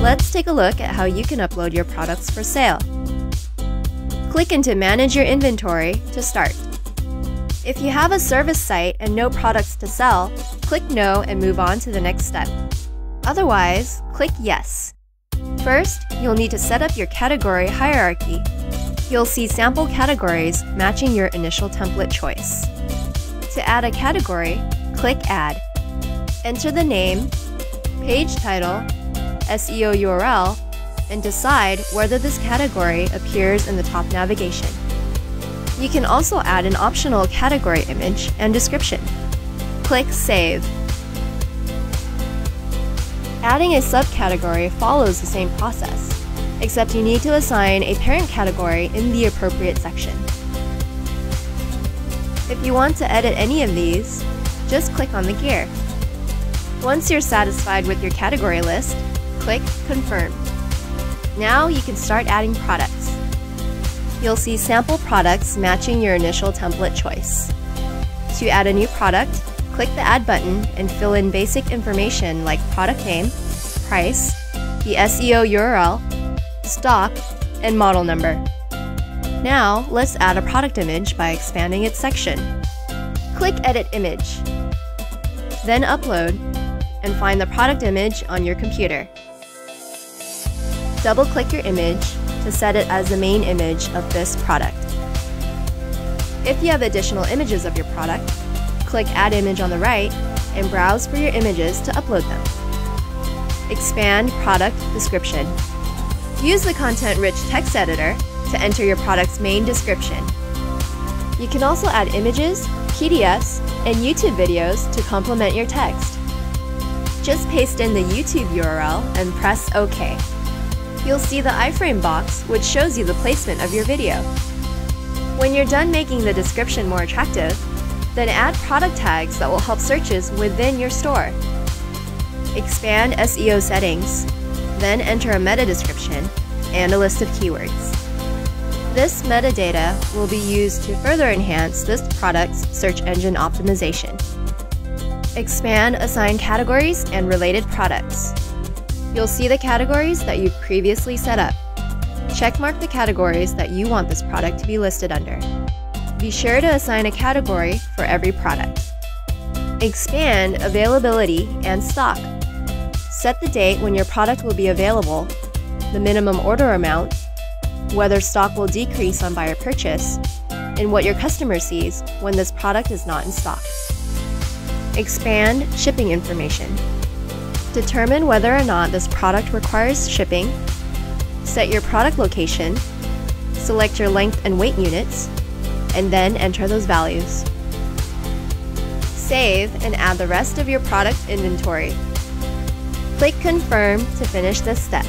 Let's take a look at how you can upload your products for sale. Click into Manage Your Inventory to start. If you have a service site and no products to sell, click No and move on to the next step. Otherwise, click Yes. First, you'll need to set up your category hierarchy. You'll see sample categories matching your initial template choice. To add a category, click Add. Enter the name, page title, SEO URL, and decide whether this category appears in the top navigation. You can also add an optional category image and description. Click Save. Adding a subcategory follows the same process, except you need to assign a parent category in the appropriate section. If you want to edit any of these, just click on the gear. Once you're satisfied with your category list, click Confirm. Now you can start adding products. You'll see sample products matching your initial template choice. To add a new product, click the Add button and fill in basic information like product name, price, the SEO URL, stock, and model number. Now, let's add a product image by expanding its section. Click Edit Image. Then upload, and find the product image on your computer. Double-click your image to set it as the main image of this product. If you have additional images of your product, click Add Image on the right and browse for your images to upload them. Expand Product Description. Use the content-rich text editor to enter your product's main description. You can also add images, PDFs, and YouTube videos to complement your text. Just paste in the YouTube URL and press OK. You'll see the iframe box, which shows you the placement of your video. When you're done making the description more attractive, then add product tags that will help searches within your store. Expand SEO settings, then enter a meta description and a list of keywords. This metadata will be used to further enhance this product's search engine optimization. Expand assigned categories and related products. You'll see the categories that you've previously set up. Checkmark the categories that you want this product to be listed under. Be sure to assign a category for every product. Expand availability and stock. Set the date when your product will be available, the minimum order amount, whether stock will decrease on buyer purchase, and what your customer sees when this product is not in stock. Expand shipping information. Determine whether or not this product requires shipping. Set your product location. Select your length and weight units. And then enter those values. Save and add the rest of your product inventory. Click Confirm to finish this step.